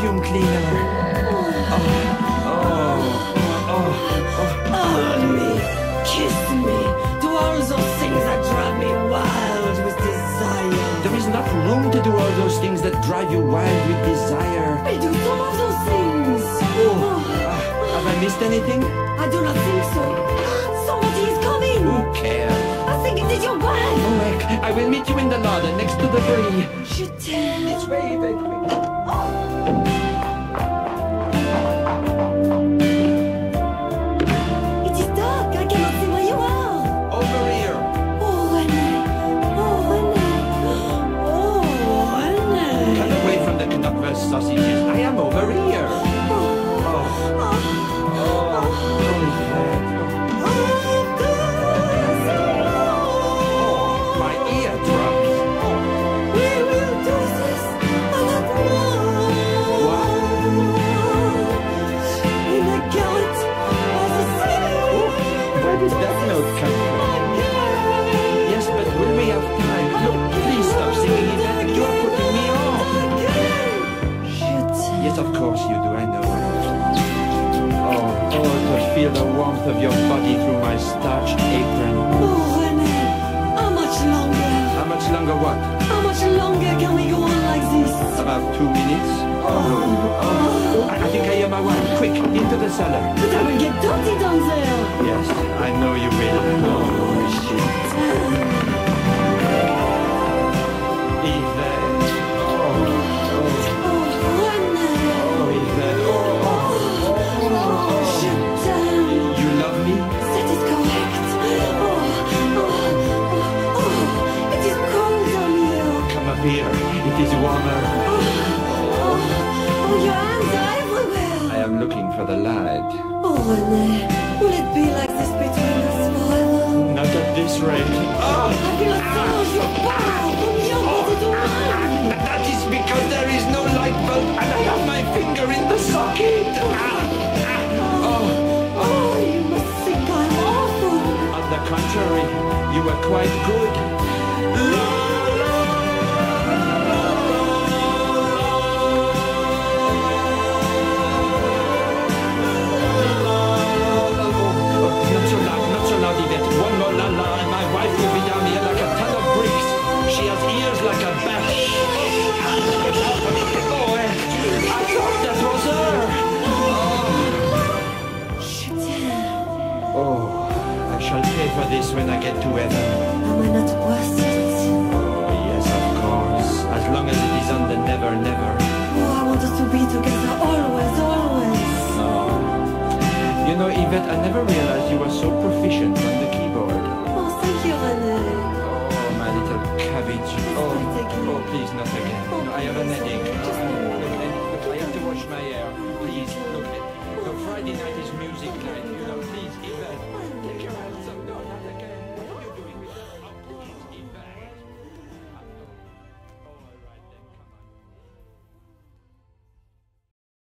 vacuum cleaner. Oh, oh, oh, oh. Hug me, kiss me, do all those things that drive me wild with desire. There is not room to do all those things that drive you wild with desire. I do some of those things. Oh, ah, have I missed anything? I do not think so. Somebody is coming. Who cares? I think it is your bag. Oh, heck, I will meet you in the larder next to the brie. Je t'aime. This way, baby. It Over here. Oh, oh. Yes, of course you do. I know. Oh, oh, to feel the warmth of your body through my starched apron. Oh, René, how much longer? How much longer? What? How much longer can we go on like this? About two minutes. Oh, oh. I, I think I hear my wife. Quick, into the cellar. But I will get dirty down there. Yes, I know you will. Oh, shit. It is warmer. Oh, oh, your hands are everywhere. I am looking for the lad. Oh, René, uh, will it be like this between us forever? Not at this rate. Oh, I feel a surge of power from your body to mine. that is because there is no light bulb and I have my finger in the socket. Oh, Oh, you must think I'm awful. on the contrary, you were quite good. Not Yvette, I never realized you were so proficient on the keyboard. Oh, thank you, René. Oh, my little cabbage. Oh, oh, please, not again. Oh, no, I have an headache.